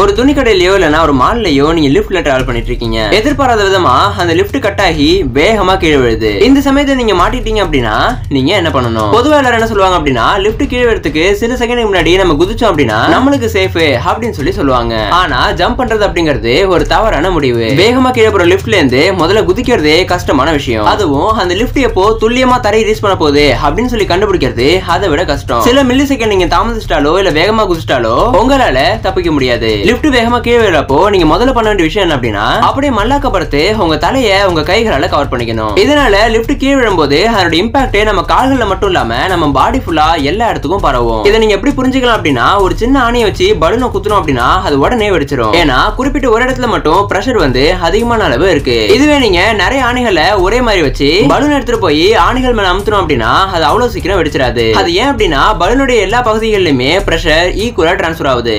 ஒரு துணி கடையிலயோ இல்லனா ஒரு மால்லயோ நீங்க லிப்ட்ல டிராவல் பண்ணிட்டு இருக்கீங்க எதிர்பாராத விதமா அந்த லிஃப்ட் கட் ஆகி வேகமா கீழே விழுது. இந்த சமயத்தை நீங்க மாட்டிட்டீங்க அப்படின்னா நீங்க என்ன பண்ணணும்? பொதுவா எல்லாரும் என்ன சொல்லுவாங்க அப்படின்னா லிஃப்ட் கீழே வரதுக்கு சில செகண்ட் முன்னாடி நம்ம குதிச்சோம் அப்படின்னா நம்மளுக்கு சேஃப் அப்படின்னு சொல்லி சொல்லுவாங்க. ஆனா ஜம்ப் பண்றது அப்படிங்கிறது ஒரு தவறான முடிவு. வேகமா கீழே போற லிஃப்ட்ல இருந்து முதல்ல குதிக்கிறதே கஷ்டமான விஷயம். அதுவும் அந்த லிப்ட் எப்போ துல்லியமா தரை ரீச் பண்ண போகுது அப்படின்னு சொல்லி கண்டுபிடிக்கிறது அதை விட கஷ்டம். சில மில்லி செகண்ட் நீங்க தாமதிச்சிட்டாலோ இல்ல வேகமா குதிச்சிட்டாலோ உங்களால தப்பிக்க முடியாது. லிஃப்ட் வேகமா கீழே விழறப்போ நீங்க முதல்ல பண்ண வேண்டிய விஷயம் என்ன அப்படின்னா அப்படியே மல்லாக்கப்படுத்து உங்க தலைய உங்க கைகளால கவர் பண்ணிக்கணும். இதனால லிஃப்ட் கீழே விழும்போது அதோட இம்பாக்ட் நம்ம கால்கள்ல மட்டும் இல்லாம நம்ம பாடி ஃபுல்லா எல்லா இடத்துக்கும் பரவும். இதை நீங்க எப்படி புரிஞ்சுக்கலாம் அப்படின்னா ஒரு சின்ன ஆணையை வச்சு பலூனை குத்துறோம் அப்படின்னா அது உடனே வெடிச்சிடும் ஏன்னா குறிப்பிட்ட ஒரு இடத்துல மட்டும் பிரஷர் வந்து அதிகமான அளவு இருக்கு. இதுவே நீங்க நிறைய ஆணைகளை ஒரே மாதிரி வச்சு பலூன் எடுத்துட்டு போய் ஆணைகள் மேல அமுத்துறோம் அப்படின்னா அது அவ்வளவு சீக்கிரம் வெடிச்சிடாது அது ஏன் அப்படின்னா பலூனுடைய எல்லா பகுதிகளிலுமே பிரஷர் ஈக்குவலா டிரான்ஸ்ஃபர் ஆகுது.